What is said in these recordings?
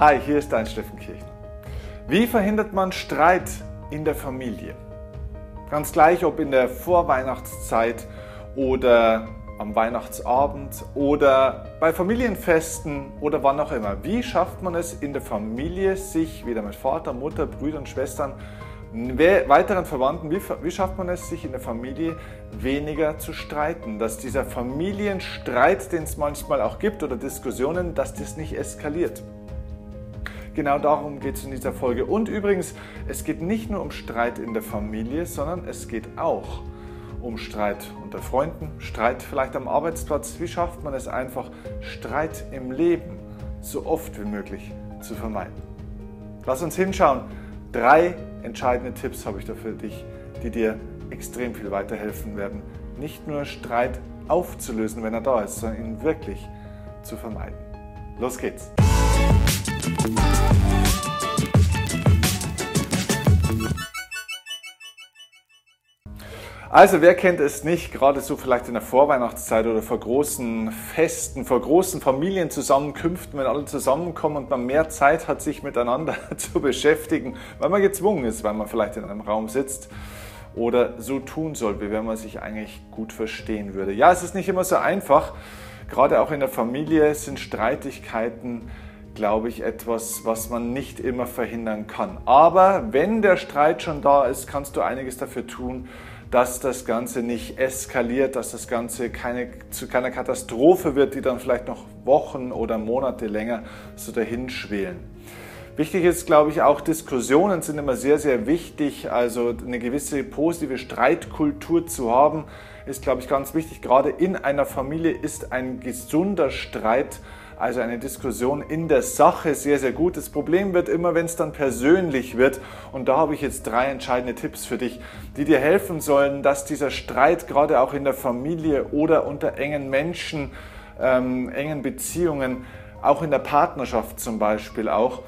Hi, hier ist dein Steffen Kirchner. Wie verhindert man Streit in der Familie? Ganz gleich, ob in der Vorweihnachtszeit oder am Weihnachtsabend oder bei Familienfesten oder wann auch immer. Wie schafft man es in der Familie, sich wieder mit Vater, Mutter, Brüdern, Schwestern, weiteren Verwandten, wie, wie schafft man es, sich in der Familie weniger zu streiten? Dass dieser Familienstreit, den es manchmal auch gibt oder Diskussionen, dass das nicht eskaliert. Genau darum geht es in dieser Folge. Und übrigens, es geht nicht nur um Streit in der Familie, sondern es geht auch um Streit unter Freunden, Streit vielleicht am Arbeitsplatz. Wie schafft man es einfach, Streit im Leben so oft wie möglich zu vermeiden? Lass uns hinschauen. Drei entscheidende Tipps habe ich da für dich, die dir extrem viel weiterhelfen werden. Nicht nur Streit aufzulösen, wenn er da ist, sondern ihn wirklich zu vermeiden. Los geht's! Also wer kennt es nicht, gerade so vielleicht in der Vorweihnachtszeit oder vor großen Festen, vor großen Familienzusammenkünften, wenn alle zusammenkommen und man mehr Zeit hat, sich miteinander zu beschäftigen, weil man gezwungen ist, weil man vielleicht in einem Raum sitzt oder so tun soll, wie wenn man sich eigentlich gut verstehen würde. Ja, es ist nicht immer so einfach. Gerade auch in der Familie sind Streitigkeiten glaube ich, etwas, was man nicht immer verhindern kann. Aber wenn der Streit schon da ist, kannst du einiges dafür tun, dass das Ganze nicht eskaliert, dass das Ganze keine, zu keiner Katastrophe wird, die dann vielleicht noch Wochen oder Monate länger so dahinschwelen. Wichtig ist, glaube ich, auch Diskussionen sind immer sehr, sehr wichtig. Also eine gewisse positive Streitkultur zu haben, ist, glaube ich, ganz wichtig. Gerade in einer Familie ist ein gesunder Streit also eine Diskussion in der Sache sehr, sehr gut. Das Problem wird immer, wenn es dann persönlich wird. Und da habe ich jetzt drei entscheidende Tipps für dich, die dir helfen sollen, dass dieser Streit gerade auch in der Familie oder unter engen Menschen, ähm, engen Beziehungen, auch in der Partnerschaft zum Beispiel auch,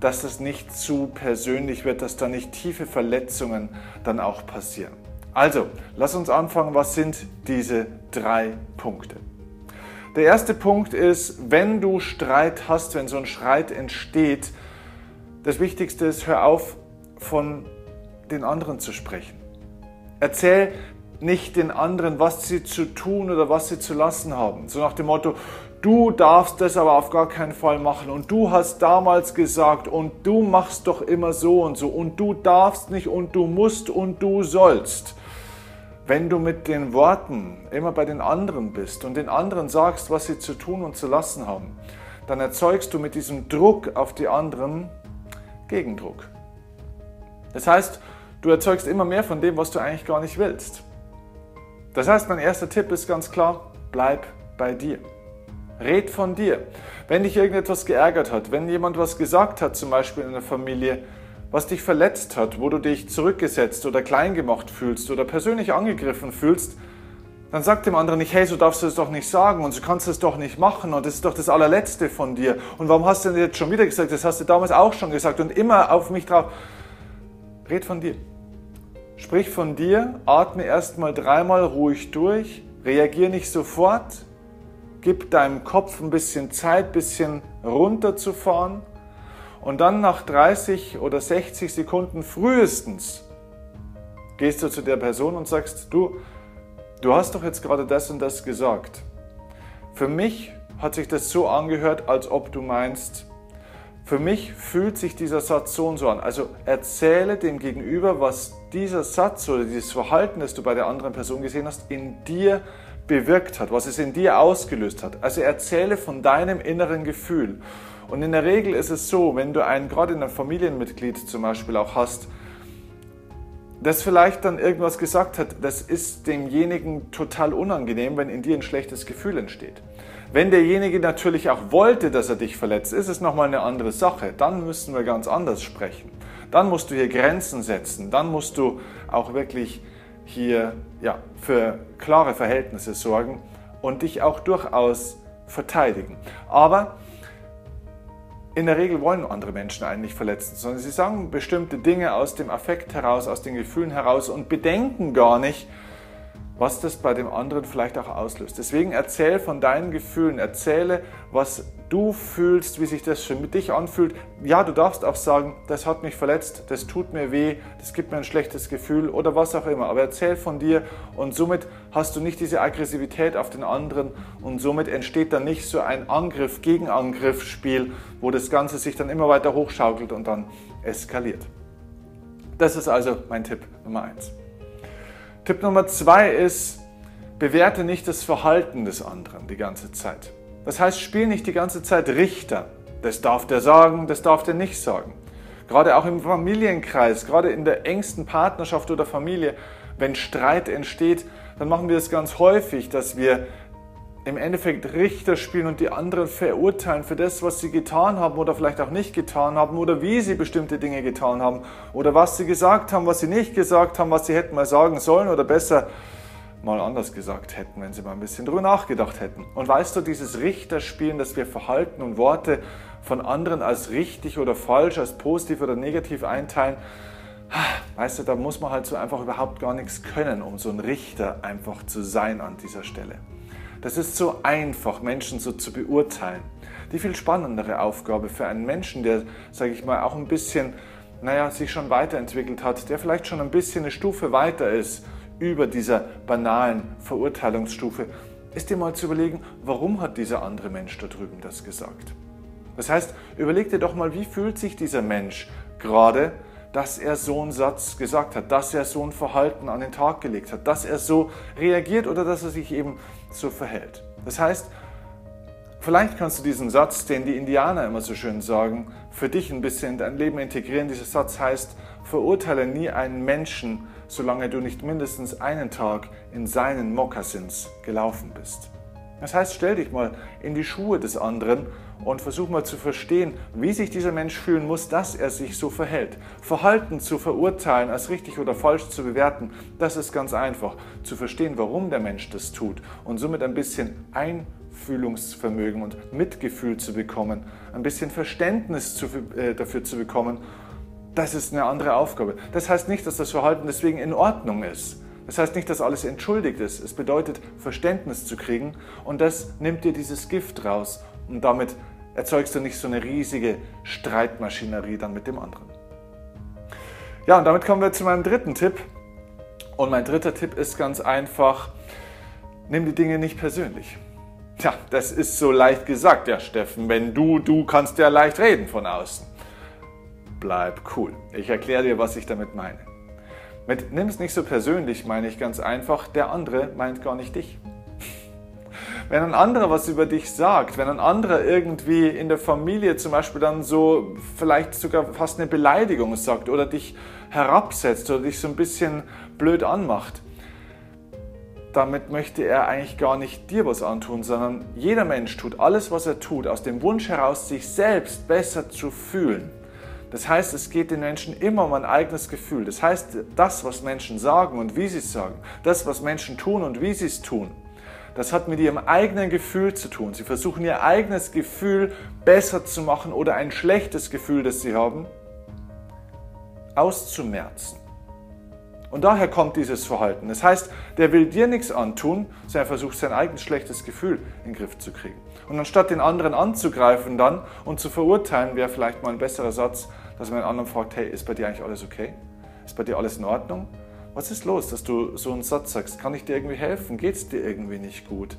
dass das nicht zu persönlich wird, dass da nicht tiefe Verletzungen dann auch passieren. Also, lass uns anfangen. Was sind diese drei Punkte? Der erste Punkt ist, wenn du Streit hast, wenn so ein Streit entsteht, das Wichtigste ist, hör auf, von den anderen zu sprechen. Erzähl nicht den anderen, was sie zu tun oder was sie zu lassen haben. So nach dem Motto, du darfst das aber auf gar keinen Fall machen und du hast damals gesagt und du machst doch immer so und so und du darfst nicht und du musst und du sollst. Wenn du mit den Worten immer bei den anderen bist und den anderen sagst, was sie zu tun und zu lassen haben, dann erzeugst du mit diesem Druck auf die anderen Gegendruck. Das heißt, du erzeugst immer mehr von dem, was du eigentlich gar nicht willst. Das heißt, mein erster Tipp ist ganz klar, bleib bei dir. Red von dir. Wenn dich irgendetwas geärgert hat, wenn jemand was gesagt hat, zum Beispiel in der Familie, was dich verletzt hat, wo du dich zurückgesetzt oder klein gemacht fühlst oder persönlich angegriffen fühlst, dann sag dem anderen nicht, hey, so darfst du es doch nicht sagen und so kannst du es doch nicht machen und das ist doch das allerletzte von dir. Und warum hast du denn jetzt schon wieder gesagt? Das hast du damals auch schon gesagt und immer auf mich drauf. Red von dir. Sprich von dir, atme erstmal dreimal ruhig durch, reagier nicht sofort, gib deinem Kopf ein bisschen Zeit, ein bisschen runterzufahren und dann nach 30 oder 60 Sekunden frühestens gehst du zu der Person und sagst, du, du hast doch jetzt gerade das und das gesagt. Für mich hat sich das so angehört, als ob du meinst, für mich fühlt sich dieser Satz so und so an. Also erzähle dem Gegenüber, was dieser Satz oder dieses Verhalten, das du bei der anderen Person gesehen hast, in dir bewirkt hat, was es in dir ausgelöst hat. Also erzähle von deinem inneren Gefühl. Und in der Regel ist es so, wenn du einen, gerade in einem Familienmitglied zum Beispiel auch hast, das vielleicht dann irgendwas gesagt hat, das ist demjenigen total unangenehm, wenn in dir ein schlechtes Gefühl entsteht. Wenn derjenige natürlich auch wollte, dass er dich verletzt, ist es nochmal eine andere Sache. Dann müssen wir ganz anders sprechen. Dann musst du hier Grenzen setzen. Dann musst du auch wirklich hier ja, für klare Verhältnisse sorgen und dich auch durchaus verteidigen. Aber in der Regel wollen andere Menschen einen nicht verletzen, sondern sie sagen bestimmte Dinge aus dem Affekt heraus, aus den Gefühlen heraus und bedenken gar nicht, was das bei dem anderen vielleicht auch auslöst. Deswegen erzähl von deinen Gefühlen, erzähle, was du fühlst, wie sich das für dich anfühlt. Ja, du darfst auch sagen, das hat mich verletzt, das tut mir weh, das gibt mir ein schlechtes Gefühl oder was auch immer. Aber erzähl von dir und somit hast du nicht diese Aggressivität auf den anderen und somit entsteht dann nicht so ein Angriff, Gegenangriffsspiel, wo das Ganze sich dann immer weiter hochschaukelt und dann eskaliert. Das ist also mein Tipp Nummer eins. Tipp Nummer zwei ist, bewerte nicht das Verhalten des anderen die ganze Zeit. Das heißt, spiel nicht die ganze Zeit Richter. Das darf der sagen, das darf der nicht sagen. Gerade auch im Familienkreis, gerade in der engsten Partnerschaft oder Familie, wenn Streit entsteht, dann machen wir es ganz häufig, dass wir im Endeffekt Richter spielen und die anderen verurteilen für das, was sie getan haben oder vielleicht auch nicht getan haben oder wie sie bestimmte Dinge getan haben oder was sie gesagt haben, was sie nicht gesagt haben, was sie hätten mal sagen sollen oder besser mal anders gesagt hätten, wenn sie mal ein bisschen drüber nachgedacht hätten. Und weißt du, dieses Richterspielen, dass wir Verhalten und Worte von anderen als richtig oder falsch, als positiv oder negativ einteilen, weißt du, da muss man halt so einfach überhaupt gar nichts können, um so ein Richter einfach zu sein an dieser Stelle. Das ist so einfach, Menschen so zu beurteilen. Die viel spannendere Aufgabe für einen Menschen, der, sage ich mal, auch ein bisschen, naja, sich schon weiterentwickelt hat, der vielleicht schon ein bisschen eine Stufe weiter ist über dieser banalen Verurteilungsstufe, ist dir mal zu überlegen, warum hat dieser andere Mensch da drüben das gesagt? Das heißt, überleg dir doch mal, wie fühlt sich dieser Mensch gerade, dass er so einen Satz gesagt hat, dass er so ein Verhalten an den Tag gelegt hat, dass er so reagiert oder dass er sich eben so verhält. Das heißt, vielleicht kannst du diesen Satz, den die Indianer immer so schön sagen, für dich ein bisschen in dein Leben integrieren. Dieser Satz heißt, verurteile nie einen Menschen, solange du nicht mindestens einen Tag in seinen Mokassins gelaufen bist. Das heißt, stell dich mal in die Schuhe des anderen und versuch mal zu verstehen, wie sich dieser Mensch fühlen muss, dass er sich so verhält. Verhalten zu verurteilen, als richtig oder falsch zu bewerten, das ist ganz einfach. Zu verstehen, warum der Mensch das tut und somit ein bisschen Einfühlungsvermögen und Mitgefühl zu bekommen, ein bisschen Verständnis zu, äh, dafür zu bekommen, das ist eine andere Aufgabe. Das heißt nicht, dass das Verhalten deswegen in Ordnung ist. Das heißt nicht, dass alles entschuldigt ist. Es bedeutet, Verständnis zu kriegen und das nimmt dir dieses Gift raus und damit erzeugst du nicht so eine riesige Streitmaschinerie dann mit dem anderen. Ja, und damit kommen wir zu meinem dritten Tipp. Und mein dritter Tipp ist ganz einfach, nimm die Dinge nicht persönlich. Tja, das ist so leicht gesagt, ja Steffen, wenn du, du kannst ja leicht reden von außen. Bleib cool. Ich erkläre dir, was ich damit meine. Mit nimm es nicht so persönlich meine ich ganz einfach, der andere meint gar nicht dich. Wenn ein anderer was über dich sagt, wenn ein anderer irgendwie in der Familie zum Beispiel dann so vielleicht sogar fast eine Beleidigung sagt oder dich herabsetzt oder dich so ein bisschen blöd anmacht, damit möchte er eigentlich gar nicht dir was antun, sondern jeder Mensch tut alles, was er tut, aus dem Wunsch heraus, sich selbst besser zu fühlen. Das heißt, es geht den Menschen immer um ein eigenes Gefühl. Das heißt, das, was Menschen sagen und wie sie es sagen, das, was Menschen tun und wie sie es tun, das hat mit ihrem eigenen Gefühl zu tun. Sie versuchen ihr eigenes Gefühl besser zu machen oder ein schlechtes Gefühl, das sie haben, auszumerzen. Und daher kommt dieses Verhalten. Das heißt, der will dir nichts antun, sondern er versucht sein eigenes schlechtes Gefühl in den Griff zu kriegen. Und anstatt den anderen anzugreifen dann und zu verurteilen, wäre vielleicht mal ein besserer Satz, dass man den anderen fragt, hey, ist bei dir eigentlich alles okay? Ist bei dir alles in Ordnung? Was ist los, dass du so einen Satz sagst? Kann ich dir irgendwie helfen? Geht es dir irgendwie nicht gut?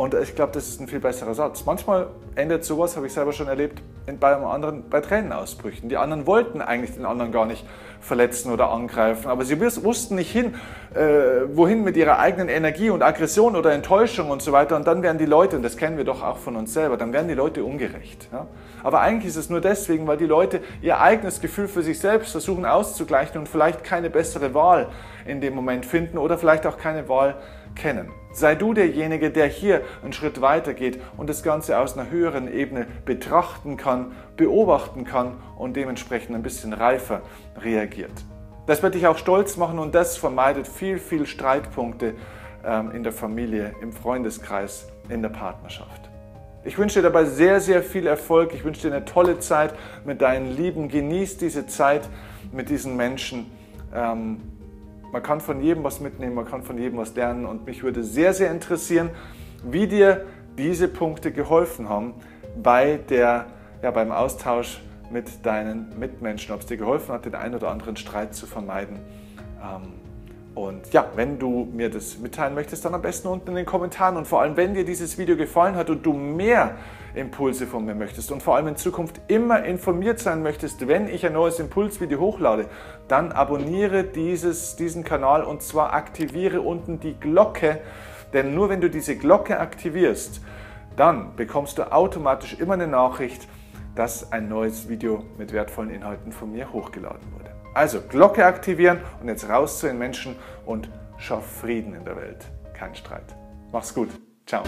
Und ich glaube, das ist ein viel besserer Satz. Manchmal endet sowas, habe ich selber schon erlebt, bei einem anderen bei Tränenausbrüchen. Die anderen wollten eigentlich den anderen gar nicht verletzen oder angreifen, aber sie wussten nicht hin, äh, wohin mit ihrer eigenen Energie und Aggression oder Enttäuschung und so weiter. Und dann werden die Leute, und das kennen wir doch auch von uns selber, dann werden die Leute ungerecht. Ja? Aber eigentlich ist es nur deswegen, weil die Leute ihr eigenes Gefühl für sich selbst versuchen auszugleichen und vielleicht keine bessere Wahl in dem Moment finden oder vielleicht auch keine Wahl kennen. Sei du derjenige, der hier einen Schritt weiter geht und das Ganze aus einer höheren Ebene betrachten kann, beobachten kann und dementsprechend ein bisschen reifer reagiert. Das wird dich auch stolz machen und das vermeidet viel, viel Streitpunkte ähm, in der Familie, im Freundeskreis, in der Partnerschaft. Ich wünsche dir dabei sehr, sehr viel Erfolg. Ich wünsche dir eine tolle Zeit mit deinen Lieben. Genieß diese Zeit mit diesen Menschen. Man kann von jedem was mitnehmen, man kann von jedem was lernen und mich würde sehr, sehr interessieren, wie dir diese Punkte geholfen haben bei der, ja, beim Austausch mit deinen Mitmenschen, ob es dir geholfen hat, den einen oder anderen Streit zu vermeiden. Ähm, und ja, wenn du mir das mitteilen möchtest, dann am besten unten in den Kommentaren. Und vor allem, wenn dir dieses Video gefallen hat und du mehr Impulse von mir möchtest und vor allem in Zukunft immer informiert sein möchtest, wenn ich ein neues Impulsvideo hochlade, dann abonniere dieses, diesen Kanal und zwar aktiviere unten die Glocke. Denn nur wenn du diese Glocke aktivierst, dann bekommst du automatisch immer eine Nachricht, dass ein neues Video mit wertvollen Inhalten von mir hochgeladen wurde. Also Glocke aktivieren und jetzt raus zu den Menschen und schaff Frieden in der Welt. Kein Streit. Mach's gut. Ciao.